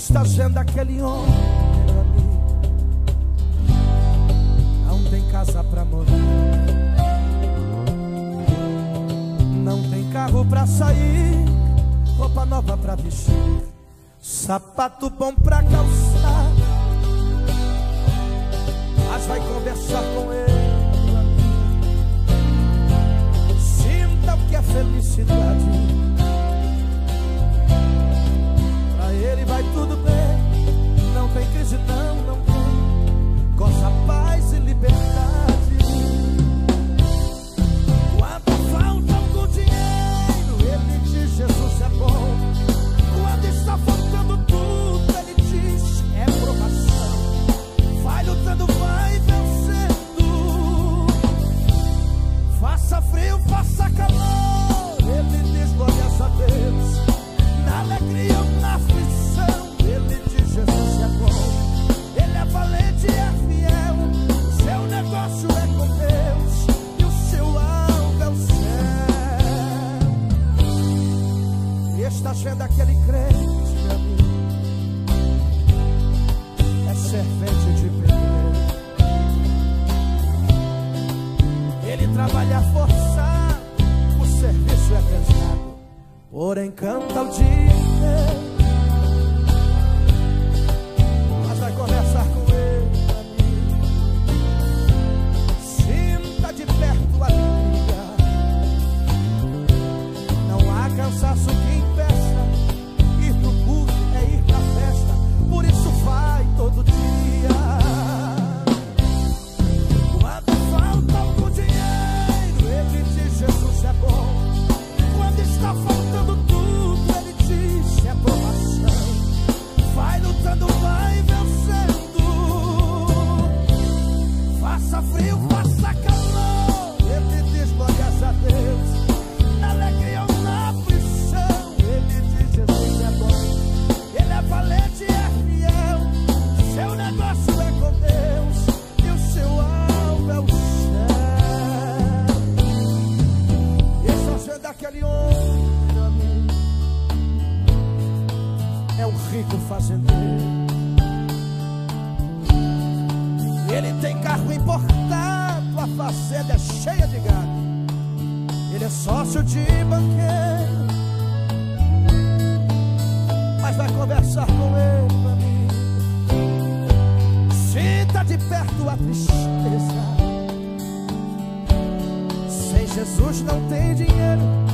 está vendo aquele homem? Não tem casa pra morar, não tem carro pra sair, roupa nova pra vestir, sapato bom pra calçar. Mas vai conversar com ele, estás vendo aquele crente, amigo? É servente de pedreiro. Ele trabalha forçado, o serviço é pesado. Porém canta o dia meu amigo. É um rico fazendeiro. Ele tem carro importado, a fazenda é cheia de gado. Ele é sócio de banqueiro. Mas vai conversar com ele, amigo. Sinta de perto a tristeza. Sem Jesus não tem dinheiro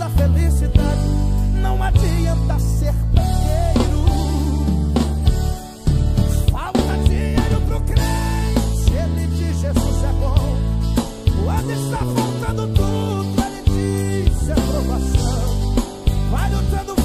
a felicidade. Não adianta ser banqueiro. Falta dinheiro pro crente. Ele diz: Jesus é bom. Quando está faltando tudo, ele diz: é provação. Vai lutando.